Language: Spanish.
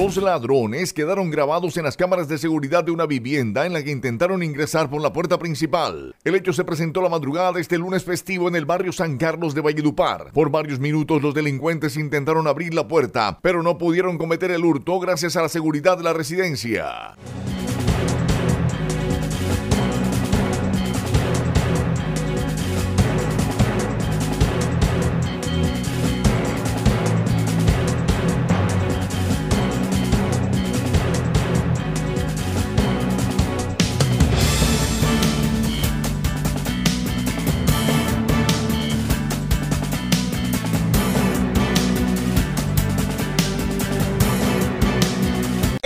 Dos ladrones quedaron grabados en las cámaras de seguridad de una vivienda en la que intentaron ingresar por la puerta principal. El hecho se presentó la madrugada este lunes festivo en el barrio San Carlos de Valledupar. Por varios minutos los delincuentes intentaron abrir la puerta, pero no pudieron cometer el hurto gracias a la seguridad de la residencia.